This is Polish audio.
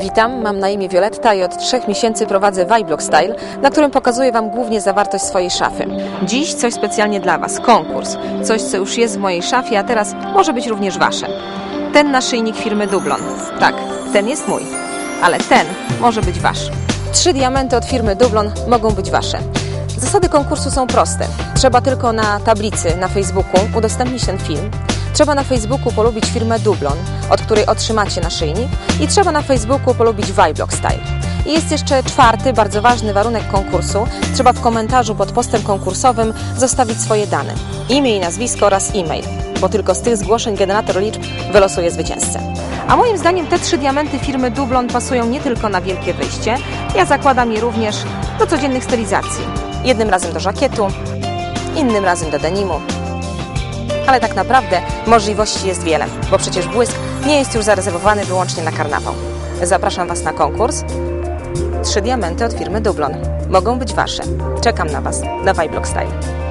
Witam, mam na imię Violetta i od trzech miesięcy prowadzę Viblog Style, na którym pokazuję Wam głównie zawartość swojej szafy. Dziś coś specjalnie dla Was, konkurs. Coś, co już jest w mojej szafie, a teraz może być również Wasze. Ten naszyjnik firmy Dublon. Tak, ten jest mój, ale ten może być Wasz. Trzy diamenty od firmy Dublon mogą być Wasze. Zasady konkursu są proste. Trzeba tylko na tablicy na Facebooku udostępnić ten film. Trzeba na Facebooku polubić firmę Dublon, od której otrzymacie naszyjnik i trzeba na Facebooku polubić Viblog Style. I jest jeszcze czwarty, bardzo ważny warunek konkursu. Trzeba w komentarzu pod postem konkursowym zostawić swoje dane. Imię i nazwisko oraz e-mail, bo tylko z tych zgłoszeń generator liczb wylosuje zwycięzcę. A moim zdaniem te trzy diamenty firmy Dublon pasują nie tylko na wielkie wyjście, ja zakładam je również do codziennych stylizacji. Jednym razem do żakietu, innym razem do denimu, ale tak naprawdę możliwości jest wiele, bo przecież błysk nie jest już zarezerwowany wyłącznie na karnawał. Zapraszam Was na konkurs. Trzy diamenty od firmy Dublon. Mogą być Wasze. Czekam na Was na Viblog Style.